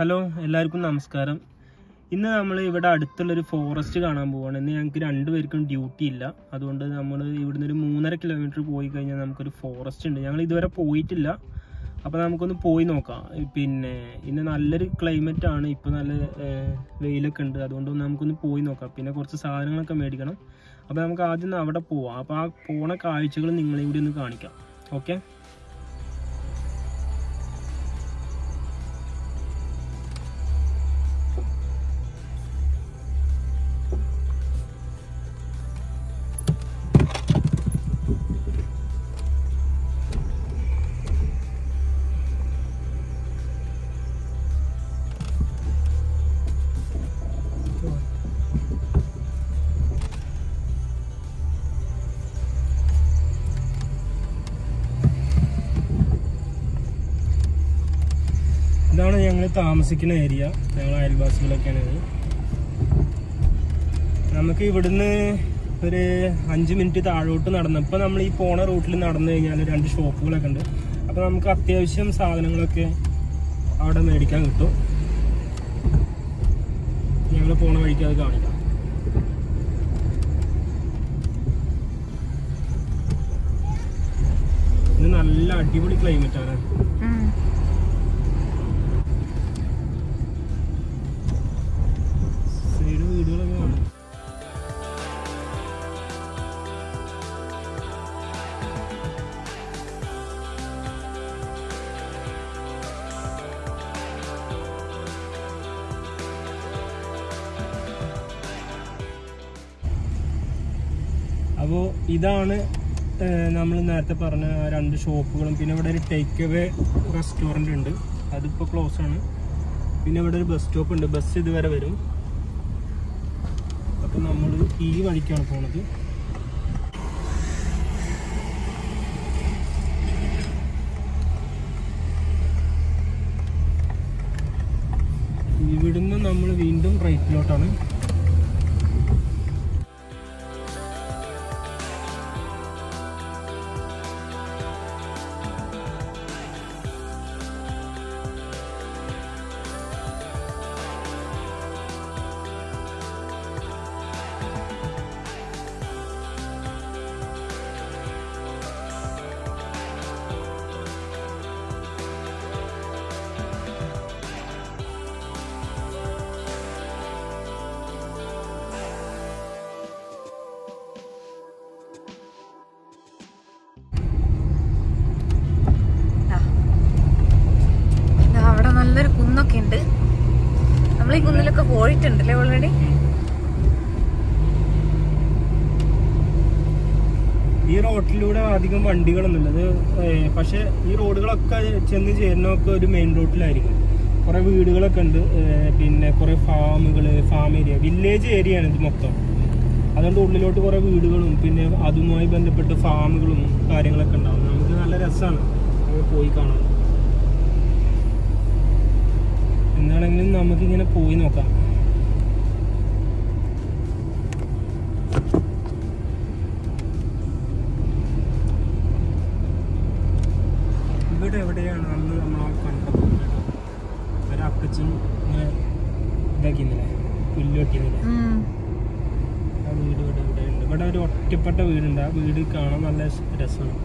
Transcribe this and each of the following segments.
Hello എല്ലാവർക്കും നമസ്കാരം. ഇന്ന് നമ്മൾ ഇവിടെ അടുത്തുള്ളൊരു ഫോറസ്റ്റ് കാണാൻ പോവാണ്. ഇന്ന് ഞങ്ങൾക്ക് രണ്ടുപേർക്കും ഡ്യൂട്ടി ഇല്ല. അതുകൊണ്ട് നമ്മൾ ഇവിടുന്ന് ഒരു മൂന്നര കിലോമീറ്റർ പോയി കഴിഞ്ഞാൽ നമുക്കൊരു ഫോറസ്റ്റ് ഉണ്ട്. ഞങ്ങൾ ഇതുവരെ പോയിട്ടില്ല. അപ്പോൾ നമുക്കൊന്ന് പോയി നോക്കാം. പിന്നെ ഇന്ന് നല്ലൊരു ക്ലൈമറ്റ് ആണ്. ഇപ്പോൾ നല്ല വെയിലൊക്കെ ഉണ്ട്. അതുകൊണ്ട് നമുക്കൊന്ന് പോയി നോക്കാം. പിന്നെ കുറച്ച് സാധനങ്ങളൊക്കെ മേടിക്കണം. അപ്പോൾ നമുക്ക് ആദ്യം അവിടെ പോവാം. അപ്പോൾ ആ പോണ കാഴ്ചകൾ നിങ്ങളെ കൂടി ഒന്ന് കാണിക്കാം. ഓക്കെ? ഞങ്ങൾ താമസിക്കുന്ന ഏരിയ ഞങ്ങൾ അയൽവാസികളൊക്കെയാണ് ഇത്. നമുക്ക് ഇവിടുന്ന് ഒരു അഞ്ച് മിനിറ്റ് താഴോട്ട് നടന്നപ്പോൾ നമ്മൾ ഈ പോണ റൂട്ടിൽ നടന്നു കഴിഞ്ഞാൽ രണ്ട് ഷോപ്പുകളൊക്കെ ഉണ്ട്. അപ്പോൾ നമുക്ക് അത്യാവശ്യം സാധനങ്ങളൊക്കെ അവിടെ മേടിക്കാൻ കിട്ടും. ഞങ്ങൾ പോണ വഴിക്ക് അത് കാണിക്കാം. നല്ല അടിപൊളി ക്ലൈമറ്റ് ഇതാണ് നമ്മൾ നേരത്തെ പറഞ്ഞ രണ്ട് ഷോപ്പുകളും. പിന്നെ ഇവിടെ ഒരു ടേക്ക് അവേ റെസ്റ്റോറന്റ് ഉണ്ട്. അതിപ്പോൾ ക്ലോസ് ആണ്. പിന്നെ ഇവിടെ ഒരു ബസ് സ്റ്റോപ്പ് ഉണ്ട്. ബസ് ഇതുവരെ വരും. അപ്പം നമ്മൾ ഈ വഴിക്കാണ് പോണത്. ഇവിടുന്ന് നമ്മൾ വീണ്ടും റൈറ്റിലോട്ടാണ് റോട്ടിലൂടെ അധികം വണ്ടികളൊന്നുമില്ല. അത് പക്ഷേ ഈ റോഡുകളൊക്കെ ചെന്ന് ചേരുന്നൊക്കെ ഒരു മെയിൻ റോട്ടിലായിരിക്കും. കുറേ വീടുകളൊക്കെ ഉണ്ട് പിന്നെ കുറേ ഫാമുകൾ ഫാം ഏരിയ വില്ലേജ് ഏരിയ ആണ് ഇത് മൊത്തം. അതുകൊണ്ട് ഉള്ളിലോട്ട് കുറേ വീടുകളും പിന്നെ അതുമായി ബന്ധപ്പെട്ട് ഫാമുകളും കാര്യങ്ങളൊക്കെ ഉണ്ടാവും. നമുക്ക് നല്ല രസമാണ് പോയി കാണാൻ. എന്താണെങ്കിലും നമുക്കിങ്ങനെ പോയി നോക്കാം ഇവിടെ എവിടെയാണ് അന്ന് നമ്മൾ ആ കണ്ടത് ഒരു അപ്പച്ചി ഇങ്ങനെ ഇതാക്കിയിരുന്നില്ലേ പുല്ല് വെട്ടിയിരുന്നില്ലേ ആ വീട് ഇവിടെ എവിടെയുണ്ട് ഇവിടെ ഒരു ഒറ്റപ്പെട്ട വീടുണ്ട്. ആ വീട് കാണാൻ നല്ല രസമാണ്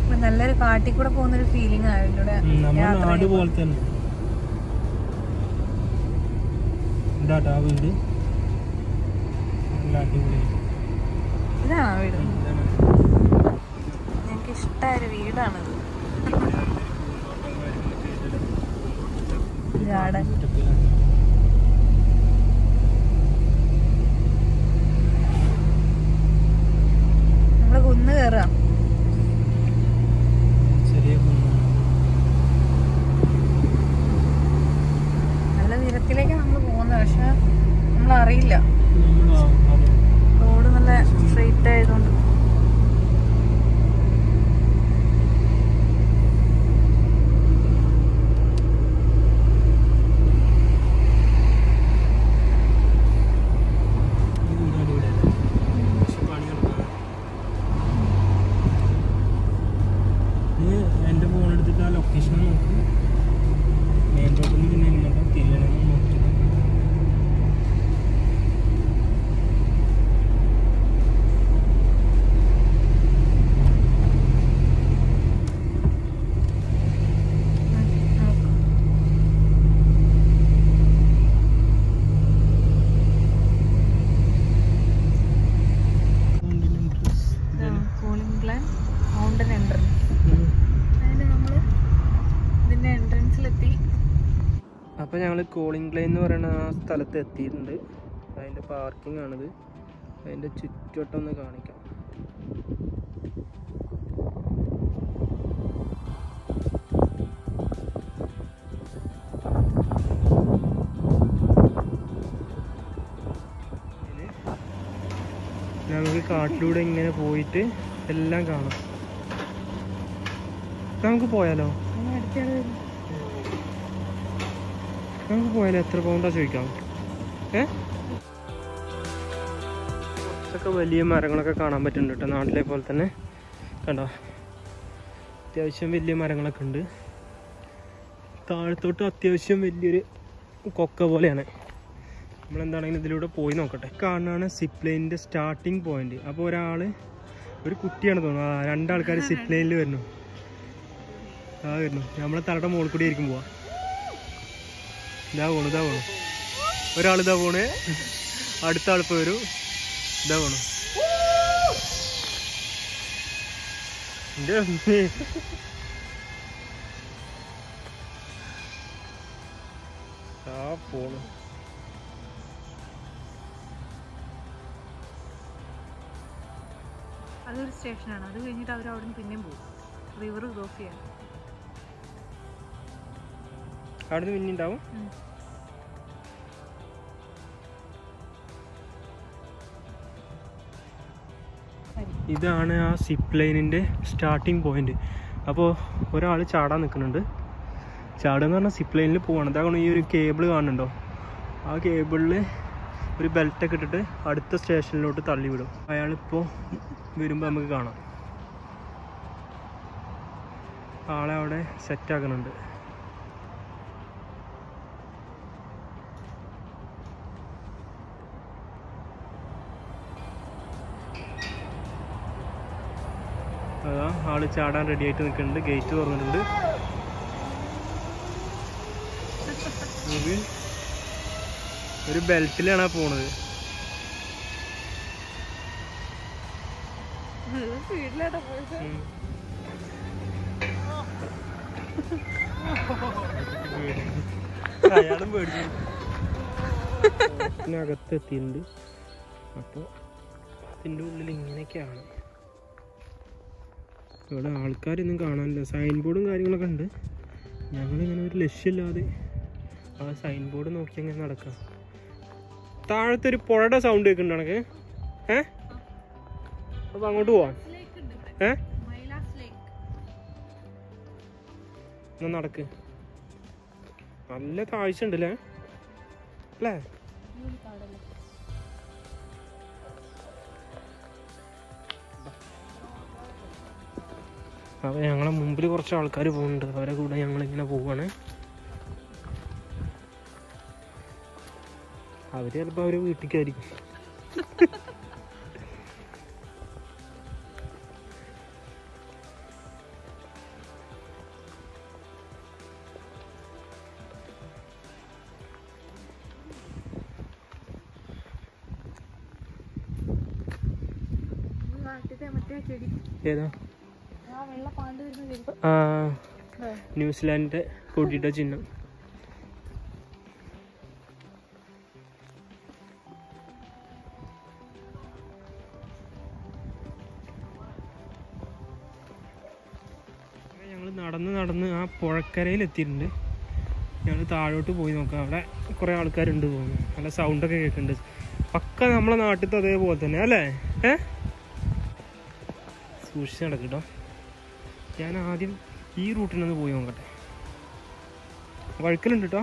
ഇപ്പൊ നല്ലൊരു കാട്ടിൽ കൂടെ പോകുന്നൊരു ഫീലിംഗ് ആയിരുന്നു വീട്. ഇതാണോ വീട്. ഇഷ്ടമായ ഒരു വീടാണിത്. ഗാർഡൻ നമ്മൾ കുന്ന് കയറാം ചെറിയ കുന്ന്. നല്ല നിരത്തിലേക്കാണ് നമ്മൾ പോകുന്നത് പക്ഷെ നമ്മൾ അറിയില്ല നമ്മളാ അതെ റോഡ് നല്ല സ്ട്രെയിറ്റ് ആയതുകൊണ്ട് ഇത് ഇവിടെ അടിപൊളിയല്ലേ? പക്ഷെ പണി നടക്കാതെ. ഇത് എന്റെ ഫോൺ എടുത്തിട്ട് ആ ലൊക്കേഷൻ നോക്കി മെയിൻ റോഡിൽ നിന്ന് പിന്നെ എങ്ങോട്ടാ തിരിയണമെന്ന് നോക്കി കൂളിംഗ് പ്ലാൻ മൗണ്ടൻ എൻട്രൻസ് അതിന് നമ്മൾ ഇതിന്റെ എൻട്രൻസിലെത്തി കോളിംഗ് പ്ലേ എന്ന് പറയുന്ന ആ സ്ഥലത്ത് എത്തിയിട്ടുണ്ട്. അതിന്റെ പാർക്കിംഗ് ആണിത്. അതിന്റെ ചുറ്റുവട്ടം ഒന്ന് കാണിക്കാം നമുക്ക് കാട്ടിലൂടെ ഇങ്ങനെ പോയിട്ട് എല്ലാം കാണാം. നമുക്ക് പോയാലോ? നമുക്ക് പോയാൽ എത്ര പൗണ്ടാ ചോദിക്കാം. ഏ? കുറച്ചൊക്കെ വലിയ മരങ്ങളൊക്കെ കാണാൻ പറ്റുന്നുണ്ട് കേട്ടോ നാട്ടിലെ പോലെ തന്നെ. കണ്ടോ? അത്യാവശ്യം വലിയ മരങ്ങളൊക്കെ ഉണ്ട്. താഴത്തോട്ട് അത്യാവശ്യം വലിയൊരു കൊക്ക പോലെയാണ്. നമ്മളെന്താണെങ്കിലും ഇതിലൂടെ പോയി നോക്കട്ടെ. കാണാണ് സിപ്ലൈനിന്റെ സ്റ്റാർട്ടിങ് പോയിന്റ് അപ്പോൾ ഒരാൾ ഒരു കുട്ടിയാണ് തോന്നുന്നത് രണ്ടാൾക്കാർ സിപ്ലൈനിൽ വരുന്നു. ആ വരുന്നു. നമ്മളെ തലയുടെ മുകളിൽ കൂടി ആയിരിക്കും പോവാ. ഇതാ പോണു ഇതാ പോണു. ഒരാൾ ഇതാ പോണേ. അടുത്ത ആൾ ഇപ്പൊ വരും. ഇതാ പോണു. എന്റെ അമ്മേ. ആ പോണു. അതൊരു സ്റ്റേഷനാണ്. അത് കഴിഞ്ഞിട്ട് അവർ അവിടെ നിന്ന് പിന്നെയും പോകും. റിവർ ക്രോസ് ചെയ്യാൻ. അവിടെ നിന്ന് പിന്നെ ഉണ്ടാവും. ഇതാണ് ആ സിപ്പ് ലൈനിന്റെ സ്റ്റാർട്ടിങ് പോയിന്റ് അപ്പോൾ ഒരാൾ ചാടാൻ നിൽക്കുന്നുണ്ട്. ചാടുക എന്ന് പറഞ്ഞാൽ സിപ്പ് ലൈനിൽ പോവാണ്. അതാകണം ഈ ഒരു കേബിൾ കാണുന്നുണ്ടോ? ആ കേബിളിൽ ഒരു ബെൽറ്റൊക്കെ ഇട്ടിട്ട് അടുത്ത സ്റ്റേഷനിലോട്ട് തള്ളിവിടും അയാളിപ്പോൾ വരുമ്പോൾ നമുക്ക് കാണാം. ആളെ അവിടെ സെറ്റാക്കുന്നുണ്ട് അതാ ആൾ ചാടാൻ റെഡി ആയിട്ട് നിൽക്കുന്നുണ്ട്. ഗേറ്റ് തുറന്നിട്ടുണ്ട്. ഒരു ബെൽറ്റിലാണ് പോണത്. അയാളും പേടിച്ചു. അകത്ത് എത്തിയിട്ടുണ്ട്. അപ്പോൾ അതിന്റെ ഉള്ളിൽ ഇങ്ങനെയൊക്കെയാണ്. ഇവിടെ ആൾക്കാരൊന്നും കാണാനില്ല. സൈൻ ബോർഡും കാര്യങ്ങളൊക്കെ ഉണ്ട്. ഞങ്ങളിങ്ങനെ ഒരു ലക്ഷ്യമില്ലാതെ ആ സൈൻ ബോർഡ് നോക്കി അങ്ങനെ നടക്കാം. താഴത്തെ ഒരു പുഴയുടെ സൗണ്ട് കേൾക്കുന്നുണ്ട് എനക്ക് ഏ? അപ്പോൾ അങ്ങോട്ട് പോവാം. ഏ? എന്നാ നടക്ക്. നല്ല കാഴ്ച ഉണ്ടല്ലേ? അല്ലേ? അപ്പൊ ഞങ്ങളെ മുമ്പിൽ കുറച്ച് ആൾക്കാർ പോകുന്നുണ്ട് അവരെ കൂടെ ഞങ്ങളിങ്ങനെ പോവാണ്. അവർ അവർ അവർ വീട്ടിലേക്കായിരിക്കും നാട്ടിലെ മറ്റേ ഏതാ ആ വെള്ള പാണ്ട് വരുന്ന ചെടി ആ ന്യൂസിലാൻഡിന്റെ കൊടിയുടെ ചിഹ്നം. നടന്ന് നടന്ന് ആ പുഴക്കരയിൽ എത്തിയിട്ടുണ്ട് ഞങ്ങൾ താഴോട്ട് പോയി നോക്കാം. അവിടെ കുറേ ആൾക്കാരുണ്ട് തോന്നുന്നു. നല്ല സൗണ്ടൊക്കെ കേൾക്കുന്നുണ്ട്. പക്ക നമ്മളെ നാട്ടിലത്തെ അതേപോലെ തന്നെ അല്ലേ? ഏ? സൂക്ഷിച്ച് നടക്കട്ടോ ഞാൻ ആദ്യം ഈ റൂട്ടിനൊന്ന് പോയി നോക്കട്ടെ. വഴുക്കലുണ്ട് കേട്ടോ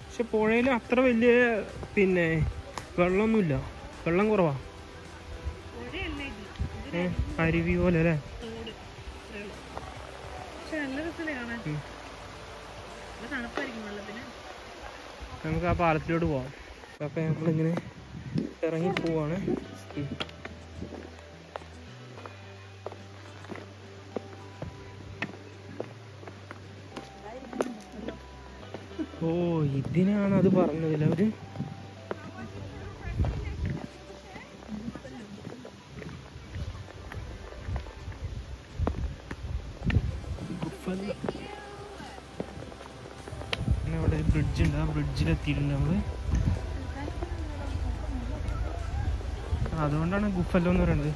പക്ഷെ പുഴയിൽ അത്ര വലിയ പിന്നെ വെള്ളമൊന്നുമില്ല. വെള്ളം കുറവാ. അരുവി പോലെ അല്ലേ? നമുക്ക് ആ പാലത്തിലോട്ട് പോവാം. അപ്പൊ നമ്മളിങ്ങനെ ഇറങ്ങി പോവാണ്. ഓ ഇതിനാണ് അത് പറഞ്ഞതിൽ. പിന്നെ അവിടെ ബ്രിഡ്ജ് ഉണ്ട്. ആ ബ്രിഡ്ജിലെത്തിയിട്ടുണ്ട് നമ്മൾ. അതുകൊണ്ടാണ് ഗുഫല്ലോ എന്ന് പറയുന്നത്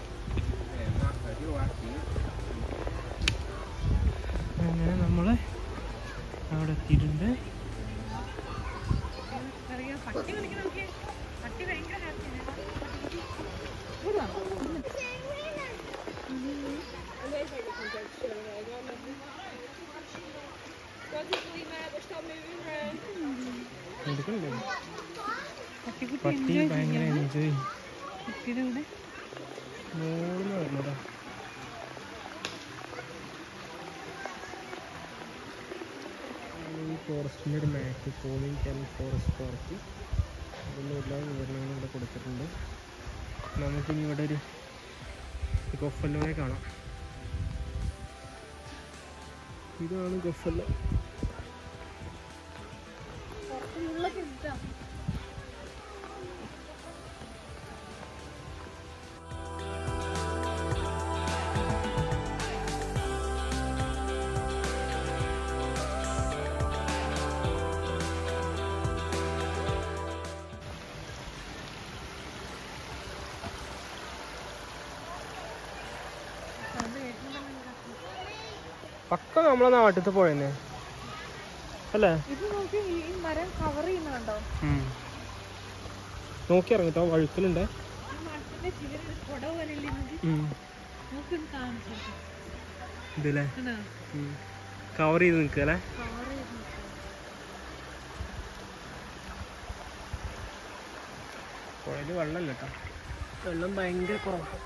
അങ്ങനെ നമ്മൾ അവിടെ എത്തിയിട്ടുണ്ട്. അറിയാം. പട്ടി കളിക്കുന്ന നോക്കിയേ. പട്ടി ഭയങ്കര ഹാപ്പിയാണ് പട്ടി ഭയങ്കര എൻജോയ് കുട്ടിയുടെ കൂടെ? മോളിൽ വരുന്നതാ ഈ ഫോറസ്റ്റിന്റെ ഒരു മാപ്പ് പോളിംഗ് ക്യാൻ ഫോറസ്റ്റ് പാർക്ക്. അതിന്റെ എല്ലാ വിവരണങ്ങളും ഇവിടെ കൊടുത്തിട്ടുണ്ട്. നമുക്കിനി ഇവിടെ ഒരു ഗൊഫല്ലോനെ കാണാം. ഇതാണ് ഗൊഫല്ലോ. നമ്മളെ നാട്ടിലത്തെ പുഴന്നെ അല്ലേ? നോക്കി ഇറങ്ങിട്ടോ വഴുക്കലുണ്ട്. ഇതല്ലേ കവർ ചെയ്ത് നിൽക്കല്ലേ പുഴയിൽ വെള്ളമില്ല കേട്ടോ വെള്ളം ഭയങ്കര കുറവാണ്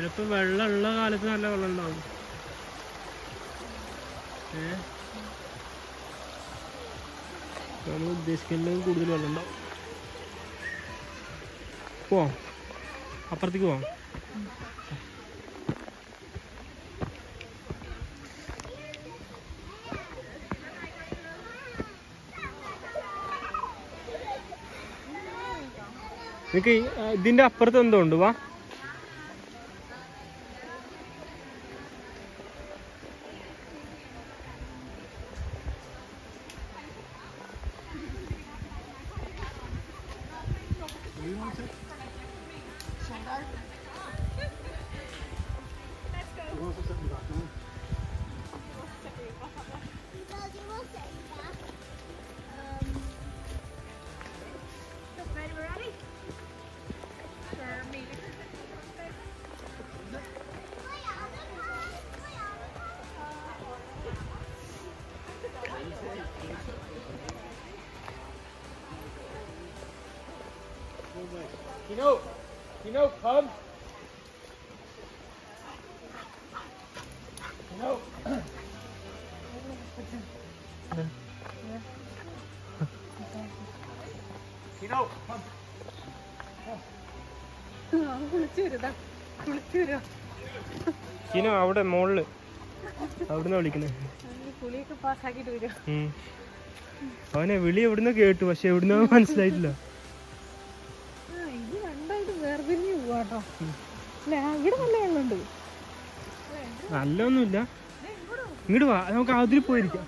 ചിലപ്പോ വെള്ളമുള്ള കാലത്ത് നല്ല വെള്ളം ഉണ്ടാവും ഏ? നമ്മൾ ഉദ്ദേശിക്കുന്നതിലും കൂടുതൽ വെള്ളം ഉണ്ടാവും പോവാം. അപ്പുറത്തേക്ക് പോവാം. നിനക്ക് ഈ, ഇതിന്റെ അപ്പുറത്ത് എന്തോ ഉണ്ട്? വാ. You know, you know, come. കുളിച്ചു അവിടെ മോളിൽ. അവിടുന്ന് വിളിക്കുന്നത് കുളിയൊക്കെ പാസ്സാക്കിട്ട് അവനെ വിളി എവിടുന്ന കേട്ടു പക്ഷെ എവിടുന്ന് മനസ്സിലായിട്ടില്ല. ഇത് രണ്ടായിട്ട് വേർപിരിഞ്ഞ് പോവാട്ടോ അല്ലേ ഇവിടെ നല്ല വെള്ളമുണ്ട് നല്ലൊന്നുമില്ല. ഇങ്ങോട്ട് വാ നമുക്ക് അതിൽ പോയിരിക്കാം.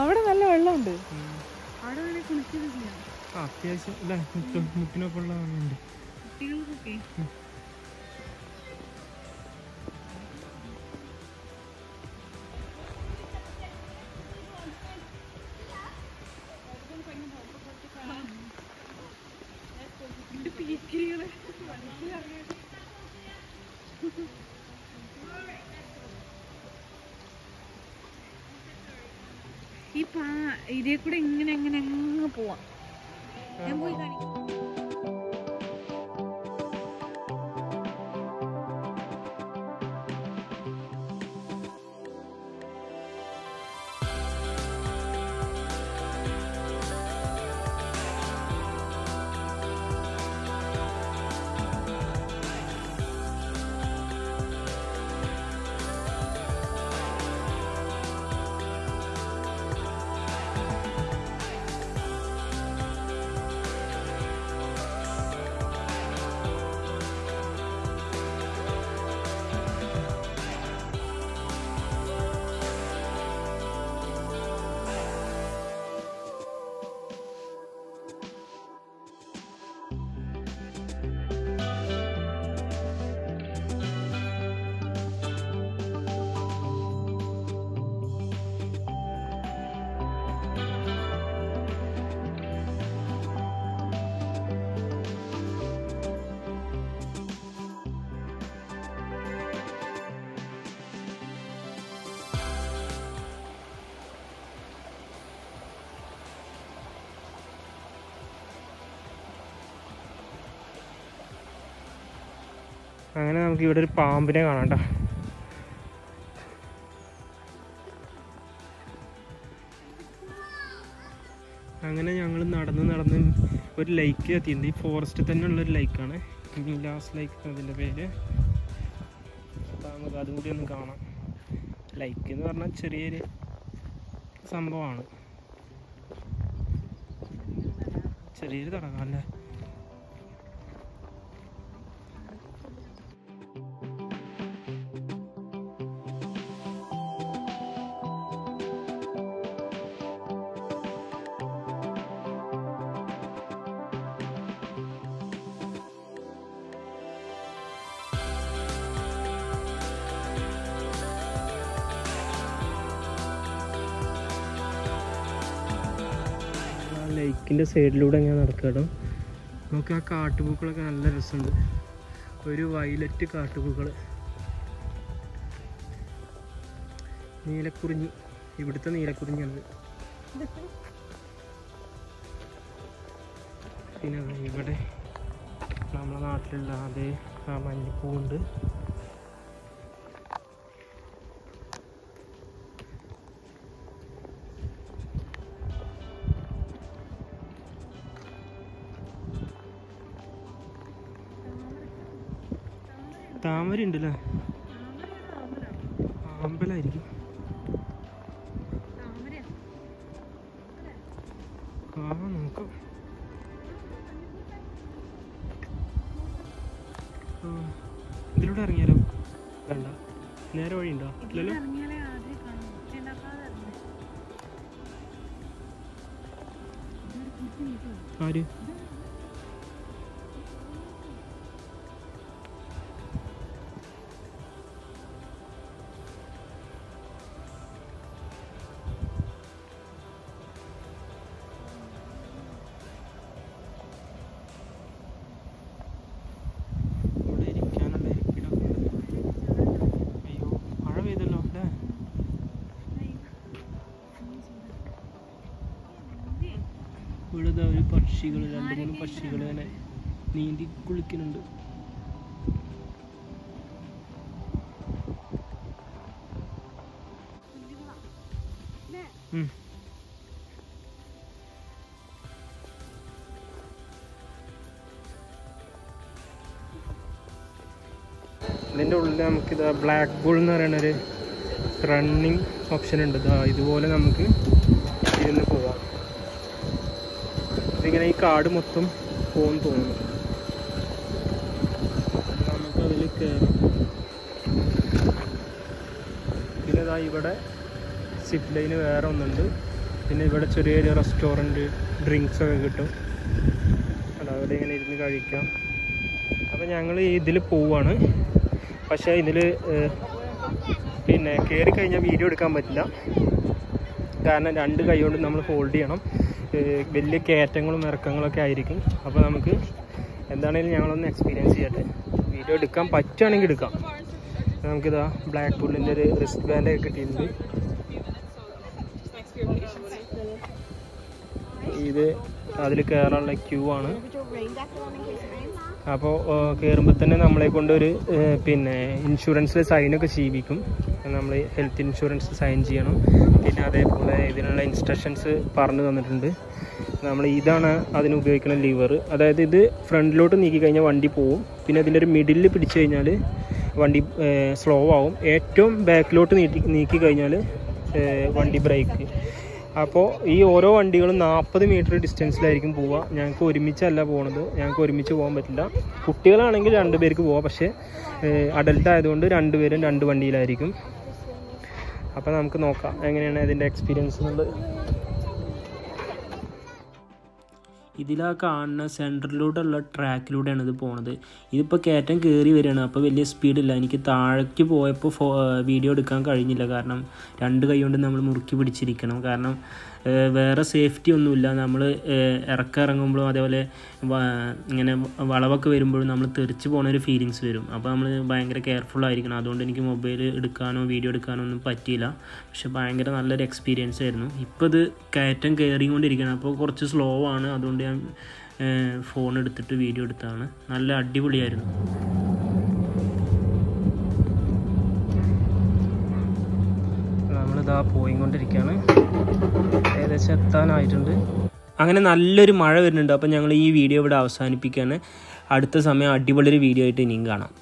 അവിടെ നല്ല വെള്ളമുണ്ട്. അവിടെ അത്യാവശ്യം അല്ലേ മുക്കിനൊക്കെ ഉള്ള ഉള്ളതുണ്ട് കുട്ടികൾക്കൊക്കെ. ഈ പാ ഇതേ കൂടെ ഇങ്ങനെ എങ്ങനെ അങ്ങ് പോവാം. ഞാൻ പോയി കാണിക്കാം. അങ്ങനെ നമുക്ക് ഇവിടെ ഒരു പാമ്പിനെ കാണാം. അങ്ങനെ ഞങ്ങൾ നടന്ന് നടന്ന് ഒരു ലൈക്ക് എത്തിയിട്ടുണ്ട് ഈ ഫോറസ്റ്റിൽ തന്നെ ഉള്ളൊരു ലൈക്കാണ് ലാസ്റ്റ് ലൈക്ക് അതിന്റെ പേര്. അപ്പോൾ നമുക്ക് അതും കൂടി ഒന്ന് കാണാം. ലൈക്ക് എന്ന് പറഞ്ഞാൽ ചെറിയൊരു സംഭവമാണ്. ചെറിയൊരു തടകം അല്ലേ സൈഡിലൂടെ ഞാൻ നടക്കണം നമുക്ക് ആ കാട്ടുപൂക്കളൊക്കെ നല്ല രസമുണ്ട്. ഒരു വയലറ്റ് കാട്ടുപൂക്കൾ നീലക്കുറിഞ്ഞി. ഇവിടുത്തെ നീലക്കുറിഞ്ഞാണ് പിന്നെ ഇവിടെ നമ്മുടെ നാട്ടിലുള്ള അതേ ആ മഞ്ഞപ്പൂവുണ്ട്. താമര ഉണ്ടല്ലേ അല്ലേ ആ നോക്കാം. ഇതിലൂടെ ഇറങ്ങിയാലോ? വേണ്ട. നേരെ വഴി വഴിയുണ്ടോ ഇല്ലല്ലോ? ആര്? പക്ഷികൾ രണ്ട് മൂന്ന് പക്ഷികൾ ഇങ്ങനെ നീന്തി കുളിക്കുന്നുണ്ട്. ഉം. ഇതിന്റെ ഉള്ളിൽ നമുക്കിത് ബ്ലാക്ക് ബോൾ എന്ന് പറയുന്ന ഒരു റണ്ണിങ് ഓപ്ഷൻ ഉണ്ട്. ഇതാ ഇതുപോലെ നമുക്ക് ഇരുന്ന് പോവാം ഇതിങ്ങനെ ഈ കാട് മൊത്തം പോകും തോന്നുന്നു. നമുക്ക് അതിൽ കയറും പിന്നെ ഇതാ ഇവിടെ സിപ്പ് ലൈന് വേറെ ഒന്നുണ്ട്. പിന്നെ ഇവിടെ ചെറിയൊരു റെസ്റ്റോറന്റ് ഡ്രിങ്ക്സ് ഒക്കെ കിട്ടും. ഇരുന്ന് കഴിക്കാം. അപ്പോൾ ഞങ്ങൾ ഇതിൽ പോവാണ്. പക്ഷേ ഇതിൽ പിന്നെ കയറി കഴിഞ്ഞാൽ വീഡിയോ എടുക്കാൻ പറ്റില്ല. കാരണം രണ്ട് കൈ കൊണ്ട് നമ്മൾ ഹോൾഡ് ചെയ്യണം. വലിയ കയറ്റങ്ങളും ഇറക്കങ്ങളൊക്കെ ആയിരിക്കും. അപ്പോൾ നമുക്ക് എന്താണെങ്കിലും ഞങ്ങളൊന്ന് എക്സ്പീരിയൻസ് ചെയ്യട്ടെ. വീഡിയോ എടുക്കാൻ പറ്റുകയാണെങ്കിൽ എടുക്കാം. നമുക്കിതാ ബ്ലാക്ക് ബുള്ളിന്റെ ഒരു റിസ്ക് ബാൻഡ് ഒക്കെ കിട്ടിയിട്ടുണ്ട്. ഇത് അതിൽ കയറാനുള്ള ക്യൂ ആണ്. അപ്പോൾ കയറുമ്പോൾ തന്നെ നമ്മളെ കൊണ്ടൊരു പിന്നെ ഇൻഷുറൻസിൽ സൈനൊക്കെ ചെയ്യിപ്പിക്കും നമ്മൾ ഹെൽത്ത് ഇൻഷുറൻസ് സൈൻ ചെയ്യണം. പിന്നെ അതേപോലെ ഇതിനുള്ള ഇൻസ്ട്രക്ഷൻസ് പറഞ്ഞു തന്നിട്ടുണ്ട്. നമ്മൾ ഇതാണ് അതിന് ഉപയോഗിക്കുന്ന ലിവർ അതായത് ഇത് ഫ്രണ്ടിലോട്ട് നീക്കി കഴിഞ്ഞാൽ വണ്ടി പോവും. പിന്നെ അതിന്റെ ഒരു മിഡിൽ പിടിച്ചു കഴിഞ്ഞാൽ വണ്ടി സ്ലോ ആവും. ഏറ്റവും ബാക്കിലോട്ട് നീട്ടി നീക്കി കഴിഞ്ഞാൽ വണ്ടി ബ്രേക്ക് അപ്പോൾ ഈ ഓരോ വണ്ടികളും നാൽപ്പത് മീറ്റർ ഡിസ്റ്റൻസിലായിരിക്കും പോവുക. ഞങ്ങൾക്ക് ഒരുമിച്ചല്ല പോണത്. ഞങ്ങൾക്ക് ഒരുമിച്ച് പോകാൻ പറ്റില്ല. കുട്ടികളാണെങ്കിൽ രണ്ട് പേർക്ക് പോവാം. പക്ഷേ അഡൽട്ട് ആയതുകൊണ്ട് രണ്ട് പേരും രണ്ട് വണ്ടിയിലായിരിക്കും. അപ്പോൾ നമുക്ക് നോക്കാം എങ്ങനെയാണ് ഇതിന്റെ എക്സ്പീരിയൻസ് എന്നുള്ളത്. ഇതിലാ കാണുന്ന സെന്ററിലൂടെയുള്ള ട്രാക്കിലൂടെയാണ് ഇത് പോണത്. ഇതിപ്പോൾ കയറ്റം കയറി വരികയാണ്. അപ്പോൾ വലിയ സ്പീഡില്ല എനിക്ക് താഴേക്ക് പോയപ്പോൾ വീഡിയോ എടുക്കാൻ കഴിഞ്ഞില്ല. കാരണം രണ്ട് കൈ കൊണ്ട് നമ്മൾ മുറുക്കി പിടിച്ചിരിക്കണം. കാരണം വേറെ സേഫ്റ്റി ഒന്നുമില്ല. നമ്മൾ ഇറക്കിറങ്ങുമ്പോഴും അതേപോലെ ഇങ്ങനെ വളവൊക്കെ വരുമ്പോഴും നമ്മൾ തെറിച്ച് ഒരു ഫീലിങ്സ് വരും. അപ്പോൾ നമ്മൾ ഭയങ്കര കെയർഫുൾ ആയിരിക്കണം. അതുകൊണ്ട് എനിക്ക് മൊബൈൽ എടുക്കാനോ വീഡിയോ എടുക്കാനോ ഒന്നും പറ്റിയില്ല. പക്ഷെ ഭയങ്കര നല്ലൊരു എക്സ്പീരിയൻസ് ആയിരുന്നു. ഇപ്പോൾ ഇത് കയറ്റം കയറിക്കൊണ്ടിരിക്കുകയാണ് അപ്പോൾ കുറച്ച് സ്ലോ ആണ്. അതുകൊണ്ട് ഞാൻ ഫോൺ എടുത്തിട്ട് വീഡിയോ എടുത്താണ് നല്ല അടിപൊളിയായിരുന്നു. നമ്മളിതാ പോയിക്കൊണ്ടിരിക്കുകയാണ്. ഏകദേശം എത്താനായിട്ടുണ്ട്. അങ്ങനെ നല്ലൊരു മഴ വരുന്നുണ്ട്. അപ്പോൾ ഞങ്ങൾ ഈ വീഡിയോ ഇവിടെ അവസാനിപ്പിക്കുകയാണ്. അടുത്ത സമയം അടിപൊളി ഒരു വീഡിയോ ആയിട്ട് ഇനിയും കാണാം.